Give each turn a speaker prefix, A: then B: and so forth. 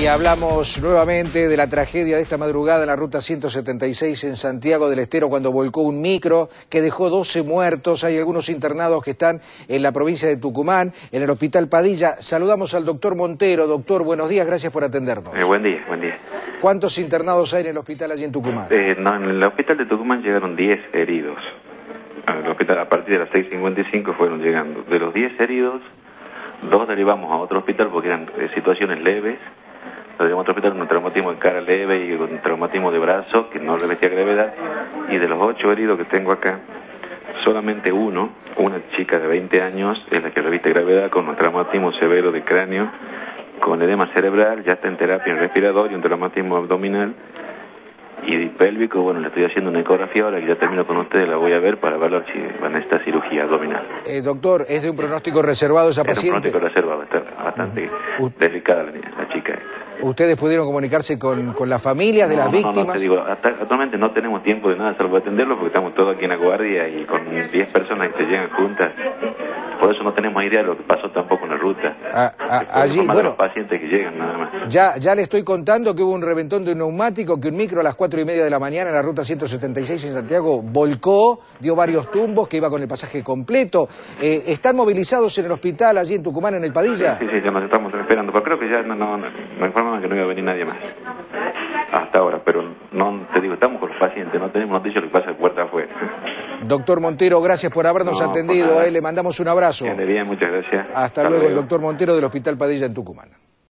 A: Y hablamos nuevamente de la tragedia de esta madrugada en la ruta 176 en Santiago del Estero cuando volcó un micro que dejó 12 muertos. Hay algunos internados que están en la provincia de Tucumán, en el Hospital Padilla. Saludamos al doctor Montero. Doctor, buenos días, gracias por atendernos.
B: Eh, buen día, buen día.
A: ¿Cuántos internados hay en el hospital allí en Tucumán?
B: Eh, no, en el hospital de Tucumán llegaron 10 heridos. Hospital a partir de las 6.55 fueron llegando. De los 10 heridos, dos derivamos a otro hospital porque eran eh, situaciones leves Podríamos hospital con un traumatismo de cara leve y con un traumatismo de brazo que no revestía gravedad. Y de los ocho heridos que tengo acá, solamente uno, una chica de 20 años, es la que reviste gravedad con un traumatismo severo de cráneo, con edema cerebral, ya está en terapia en respirador y un traumatismo abdominal y pélvico, bueno, le estoy haciendo una ecografía ahora que ya termino con ustedes, la voy a ver para ver si van a esta cirugía abdominal.
A: Eh, doctor, ¿es de un pronóstico reservado esa paciente?
B: Es un pronóstico reservado, está bastante delicada la, chica.
A: ¿Ustedes pudieron comunicarse con, con las familias de las víctimas? No,
B: te digo, actualmente no tenemos tiempo de nada, salvo atenderlo porque estamos todos aquí en la guardia y con 10 personas que llegan juntas. Por eso no tenemos idea de lo que pasó tampoco la ruta.
A: Ah, ah, allí, bueno,
B: los pacientes que llegan nada más.
A: Ya, ya le estoy contando que hubo un reventón de un neumático, que un micro a las cuatro y media de la mañana en la ruta 176 en Santiago volcó, dio varios tumbos, que iba con el pasaje completo. Eh, ¿Están movilizados en el hospital allí en Tucumán, en el Padilla?
B: Sí, sí, ya nos estamos esperando, pero creo que ya no, no, no informaban que no iba a venir nadie más. Hasta ahora, pero pacientes, no tenemos noticias lo que pasa de puerta afuera.
A: Doctor Montero, gracias por habernos atendido, eh, le mandamos un abrazo.
B: Bien, muchas gracias.
A: Hasta, luego, el doctor Montero del Hospital Padilla en Tucumán.